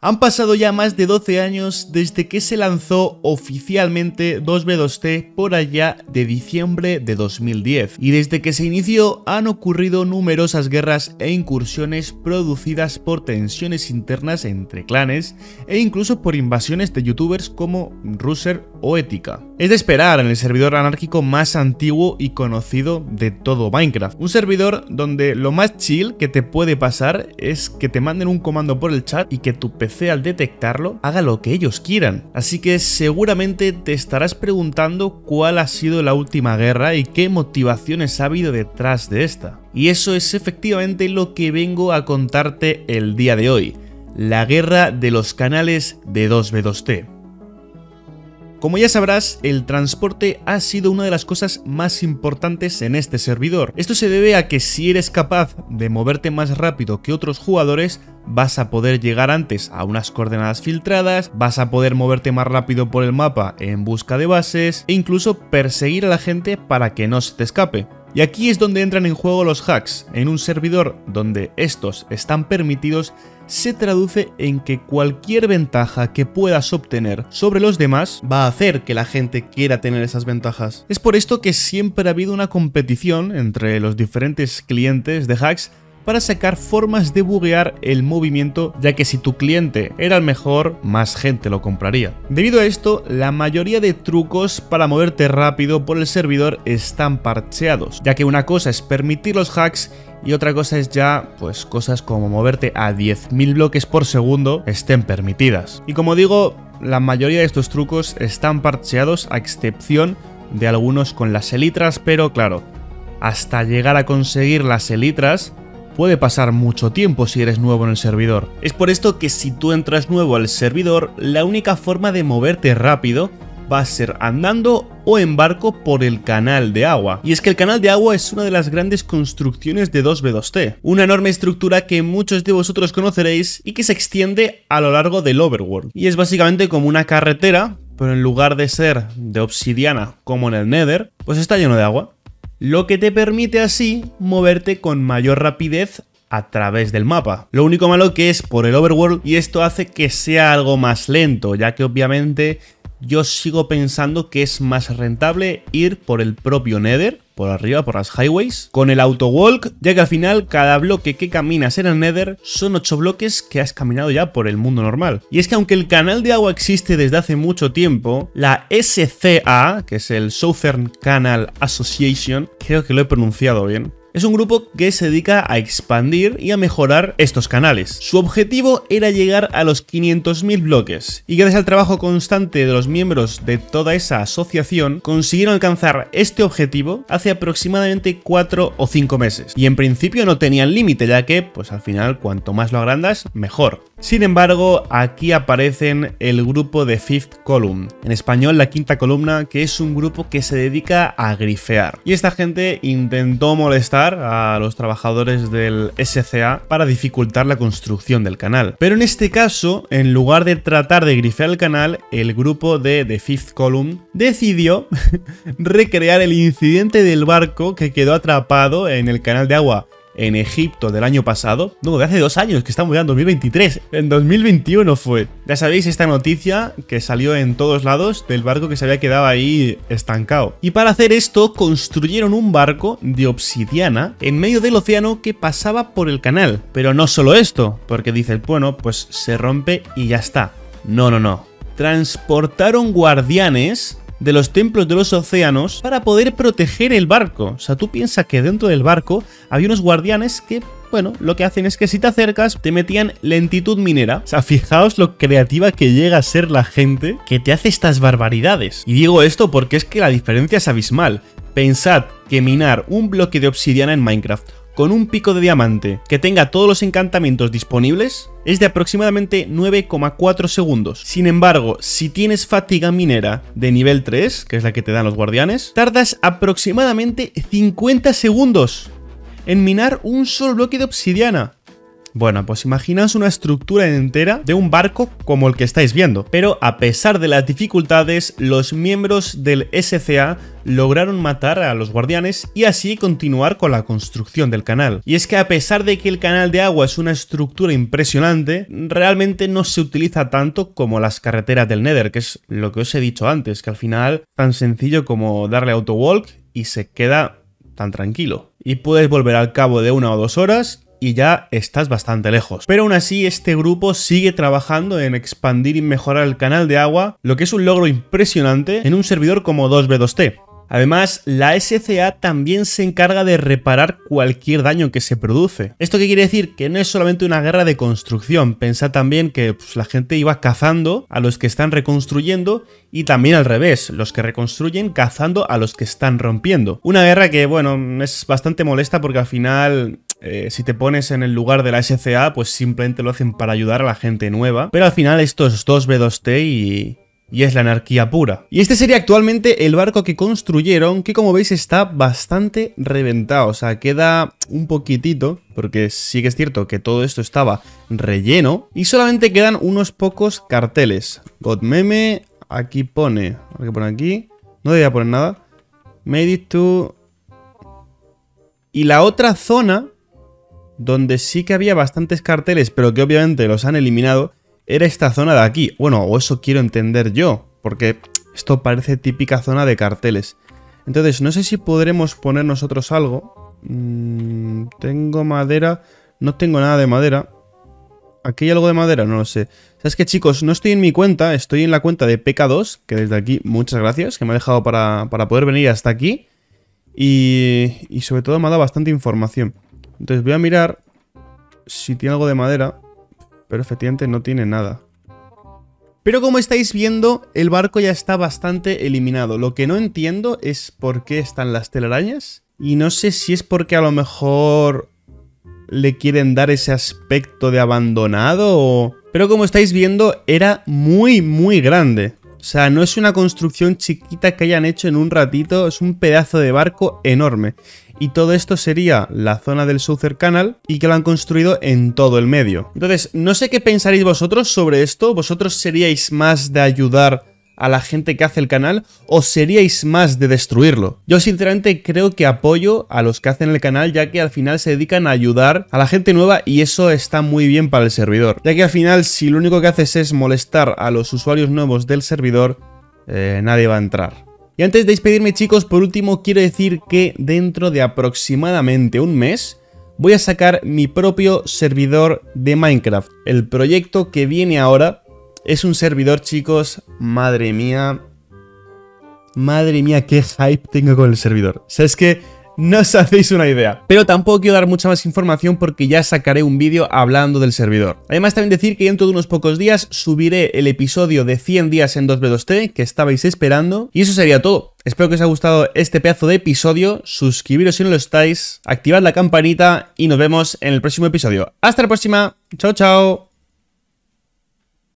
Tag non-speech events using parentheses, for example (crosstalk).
Han pasado ya más de 12 años desde que se lanzó oficialmente 2B2T por allá de diciembre de 2010 y desde que se inició han ocurrido numerosas guerras e incursiones producidas por tensiones internas entre clanes e incluso por invasiones de youtubers como Ruser o Ética. Es de esperar en el servidor anárquico más antiguo y conocido de todo Minecraft, un servidor donde lo más chill que te puede pasar es que te manden un comando por el chat y que tu PC al detectarlo haga lo que ellos quieran. Así que seguramente te estarás preguntando cuál ha sido la última guerra y qué motivaciones ha habido detrás de esta. Y eso es efectivamente lo que vengo a contarte el día de hoy. La guerra de los canales de 2B2T. Como ya sabrás, el transporte ha sido una de las cosas más importantes en este servidor. Esto se debe a que si eres capaz de moverte más rápido que otros jugadores, vas a poder llegar antes a unas coordenadas filtradas, vas a poder moverte más rápido por el mapa en busca de bases e incluso perseguir a la gente para que no se te escape. Y aquí es donde entran en juego los hacks. En un servidor donde estos están permitidos, se traduce en que cualquier ventaja que puedas obtener sobre los demás va a hacer que la gente quiera tener esas ventajas. Es por esto que siempre ha habido una competición entre los diferentes clientes de hacks para sacar formas de buguear el movimiento, ya que si tu cliente era el mejor, más gente lo compraría. Debido a esto, la mayoría de trucos para moverte rápido por el servidor están parcheados, ya que una cosa es permitir los hacks y otra cosa es ya, pues cosas como moverte a 10.000 bloques por segundo estén permitidas. Y como digo, la mayoría de estos trucos están parcheados a excepción de algunos con las elitras, pero claro, hasta llegar a conseguir las elitras puede pasar mucho tiempo si eres nuevo en el servidor. Es por esto que si tú entras nuevo al servidor, la única forma de moverte rápido va a ser andando o en barco por el canal de agua. Y es que el canal de agua es una de las grandes construcciones de 2B2T, una enorme estructura que muchos de vosotros conoceréis y que se extiende a lo largo del overworld. Y es básicamente como una carretera, pero en lugar de ser de obsidiana como en el Nether, pues está lleno de agua lo que te permite así moverte con mayor rapidez a través del mapa. Lo único malo que es por el overworld y esto hace que sea algo más lento, ya que obviamente yo sigo pensando que es más rentable ir por el propio Nether, por arriba, por las highways, con el autowalk, ya que al final cada bloque que caminas en el Nether son 8 bloques que has caminado ya por el mundo normal. Y es que aunque el canal de agua existe desde hace mucho tiempo, la SCA, que es el Southern Canal Association, creo que lo he pronunciado bien, es un grupo que se dedica a expandir y a mejorar estos canales. Su objetivo era llegar a los 500.000 bloques y gracias al trabajo constante de los miembros de toda esa asociación consiguieron alcanzar este objetivo hace aproximadamente 4 o 5 meses. Y en principio no tenían límite ya que pues al final cuanto más lo agrandas mejor. Sin embargo, aquí aparecen el grupo de Fifth Column, en español la quinta columna, que es un grupo que se dedica a grifear. Y esta gente intentó molestar a los trabajadores del SCA para dificultar la construcción del canal. Pero en este caso, en lugar de tratar de grifear el canal, el grupo de The Fifth Column decidió (laughs) recrear el incidente del barco que quedó atrapado en el canal de agua en Egipto del año pasado. No, de hace dos años, que estamos ya en 2023. En 2021 fue. Ya sabéis esta noticia que salió en todos lados del barco que se había quedado ahí estancado. Y para hacer esto construyeron un barco de obsidiana en medio del océano que pasaba por el canal. Pero no solo esto, porque dice, bueno, pues se rompe y ya está. No, no, no. Transportaron guardianes de los templos de los océanos para poder proteger el barco. O sea, tú piensas que dentro del barco había unos guardianes que bueno, lo que hacen es que si te acercas te metían lentitud minera. O sea, fijaos lo creativa que llega a ser la gente que te hace estas barbaridades. Y digo esto porque es que la diferencia es abismal. Pensad que minar un bloque de obsidiana en Minecraft con un pico de diamante que tenga todos los encantamientos disponibles es de aproximadamente 9,4 segundos. Sin embargo, si tienes fatiga minera de nivel 3, que es la que te dan los guardianes, tardas aproximadamente 50 segundos en minar un solo bloque de obsidiana. Bueno, pues imaginaos una estructura entera de un barco como el que estáis viendo, pero a pesar de las dificultades, los miembros del SCA lograron matar a los guardianes y así continuar con la construcción del canal. Y es que a pesar de que el canal de agua es una estructura impresionante, realmente no se utiliza tanto como las carreteras del Nether, que es lo que os he dicho antes, que al final tan sencillo como darle autowalk y se queda tan tranquilo. Y puedes volver al cabo de una o dos horas y ya estás bastante lejos. Pero aún así este grupo sigue trabajando en expandir y mejorar el canal de agua, lo que es un logro impresionante en un servidor como 2B2T. Además, la SCA también se encarga de reparar cualquier daño que se produce. ¿Esto qué quiere decir? Que no es solamente una guerra de construcción, pensad también que pues, la gente iba cazando a los que están reconstruyendo y también al revés, los que reconstruyen cazando a los que están rompiendo. Una guerra que, bueno, es bastante molesta porque al final eh, si te pones en el lugar de la SCA, pues simplemente lo hacen para ayudar a la gente nueva. Pero al final esto es 2B2T y, y es la anarquía pura. Y este sería actualmente el barco que construyeron, que como veis está bastante reventado, o sea, queda un poquitito, porque sí que es cierto que todo esto estaba relleno, y solamente quedan unos pocos carteles. Godmeme, aquí pone, a ver qué pone aquí, no debería poner nada. Made it to... Y la otra zona donde sí que había bastantes carteles, pero que obviamente los han eliminado, era esta zona de aquí. Bueno, o eso quiero entender yo, porque esto parece típica zona de carteles. Entonces, no sé si podremos poner nosotros algo. Mm, tengo madera. No tengo nada de madera. ¿Aquí hay algo de madera? No lo sé. ¿Sabes qué, chicos? No estoy en mi cuenta, estoy en la cuenta de PK2, que desde aquí muchas gracias, que me ha dejado para, para poder venir hasta aquí. Y, y sobre todo me ha dado bastante información. Entonces voy a mirar si tiene algo de madera, pero efectivamente no tiene nada. Pero como estáis viendo, el barco ya está bastante eliminado. Lo que no entiendo es por qué están las telarañas. Y no sé si es porque a lo mejor le quieren dar ese aspecto de abandonado o... Pero como estáis viendo, era muy, muy grande. O sea, no es una construcción chiquita que hayan hecho en un ratito, es un pedazo de barco enorme y todo esto sería la zona del Souther Canal y que lo han construido en todo el medio. Entonces, no sé qué pensaréis vosotros sobre esto, vosotros seríais más de ayudar a la gente que hace el canal o seríais más de destruirlo? Yo sinceramente creo que apoyo a los que hacen el canal ya que al final se dedican a ayudar a la gente nueva y eso está muy bien para el servidor. Ya que al final si lo único que haces es molestar a los usuarios nuevos del servidor, eh, nadie va a entrar. Y antes de despedirme chicos, por último quiero decir que dentro de aproximadamente un mes voy a sacar mi propio servidor de Minecraft. El proyecto que viene ahora es un servidor chicos, madre mía, madre mía qué hype tengo con el servidor. O sea, es que no os hacéis una idea. Pero tampoco quiero dar mucha más información porque ya sacaré un vídeo hablando del servidor. Además también decir que dentro de unos pocos días subiré el episodio de 100 días en 2B2T que estabais esperando. Y eso sería todo. Espero que os haya gustado este pedazo de episodio, suscribiros si no lo estáis, activad la campanita y nos vemos en el próximo episodio. Hasta la próxima, chao chao.